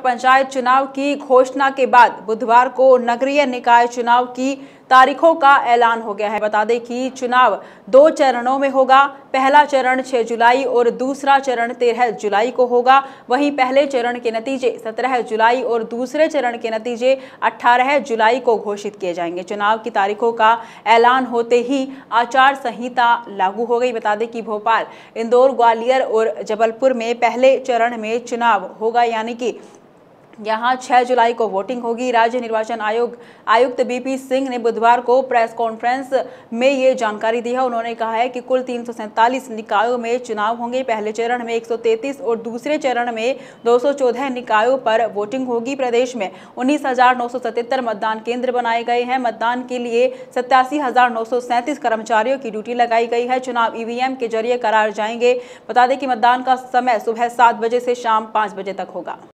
पंचायत चुनाव की घोषणा के बाद बुधवार को नगरीय निकाय चुनाव की तारीखों का ऐलान हो गया है। बता दें कि चुनाव दो चरणों में होगा। पहला चरण 6 जुलाई और दूसरा चरण 13 जुलाई को होगा। वहीं पहले चरण के नतीजे 17 जुलाई और दूसरे चरण के नतीजे 18 जुलाई को घोषित किए जाएँगे। चुनाव की तारीखों का ऐलान होते ही आचार संहिता लागू हो गई। बता दें कि भोपाल, इंदौर, ग्वालियर और जबलपुर में पहले चरण में चुनाव होगा, यानी कि यहाँ 6 जुलाई को वोटिंग होगी। राज्य निर्वाचन आयोग, आयुक्त बीपी सिंह ने बुधवार को प्रेस कॉन्फ्रेंस में ये जानकारी दी है। उन्होंने कहा है कि कुल तीन सौ सैंतालीस निकायों में चुनाव होंगे। पहले चरण में 133 और दूसरे चरण में 214 निकायों पर वोटिंग होगी प्रदेश में। उन्नीस मतदान केंद्र बनाए गए हैं। मतदान के लिए सत्तासी कर्मचारियों की ड्यूटी लगाई गई है। चुनाव ईवीएम के ज़रिए करार जाएँगे। बता दें कि मतदान का समय सुबह सात बजे से शाम पाँच बजे तक होगा।